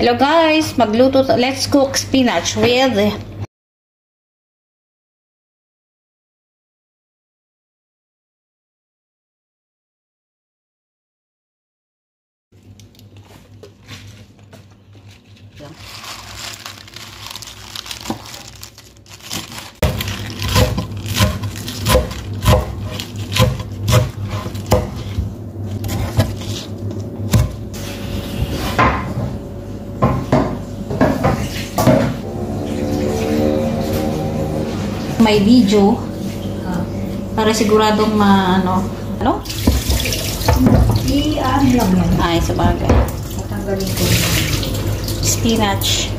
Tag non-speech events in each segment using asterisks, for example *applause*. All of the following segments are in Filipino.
Hello guys, magluto. Let's cook spinach with may video para siguradong ma ano ano I-ano lang yan. ay sabagay Tatanggalin ko. spinach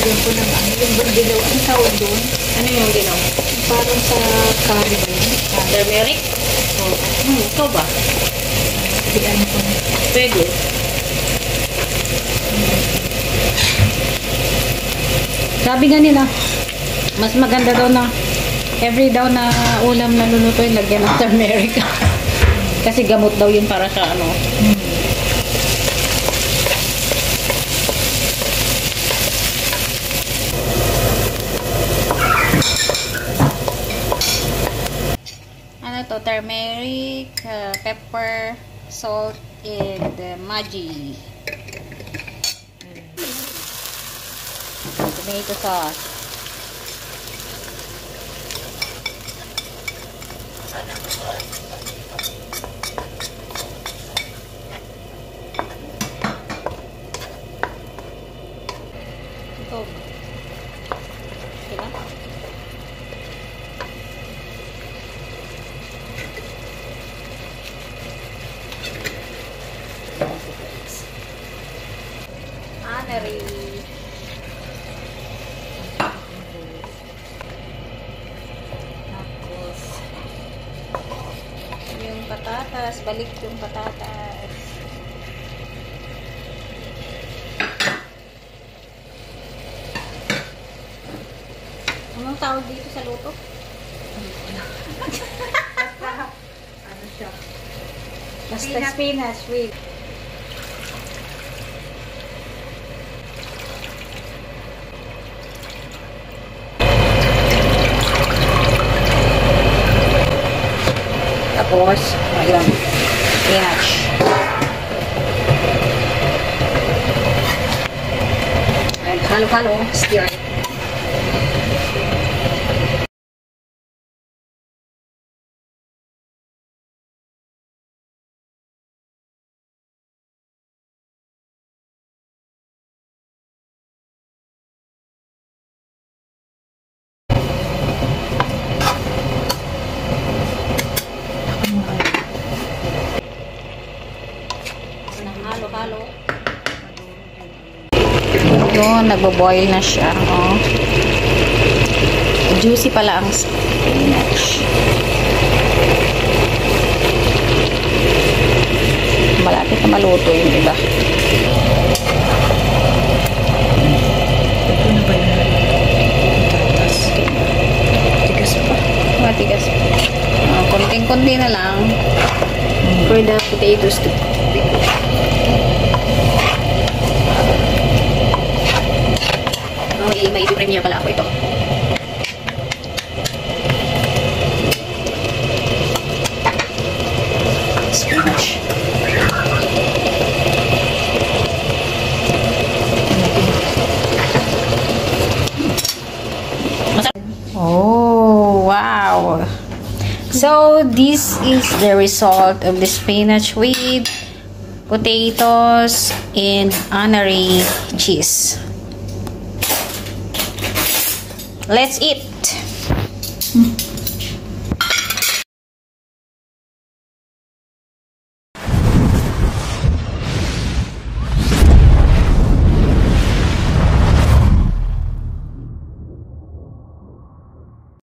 Sabihin ko ng ano, yung bandilaw, ang tawag doon. ano yung ginaw Parang sa curry ba yun? turmeric oh. hmm, ito ba Sabihan ko na. pwede sabi nga nila mas maganda daw na every daw na ulam na lulutuin lagyan ng *laughs* turmeric kasi gamot daw yun para sa ano ano to. Turmeric uh, pepper salt and uh, magi tomato sauce ito diba? Honorary. Tapos, yung patatas, balik yung patatas. Anong tawag dito sa luto? Ano siya? Basta Spinach. spinach with Tapos, ayun, spinach. And halo-halo, stir. Nang halo-halo. Yun, nagbo-boil na siya. Oh. Juicy pala ang spinach. Malapit na maluto yung iba. Ito na ba yun? Patatas. Tigas pa. Matigas. Oh, konting-konti na lang for the potatoes to I-premiere pala ako ito. Spinach. Oh, wow. So, this is the result of the spinach with potatoes and anary cheese. Let's eat!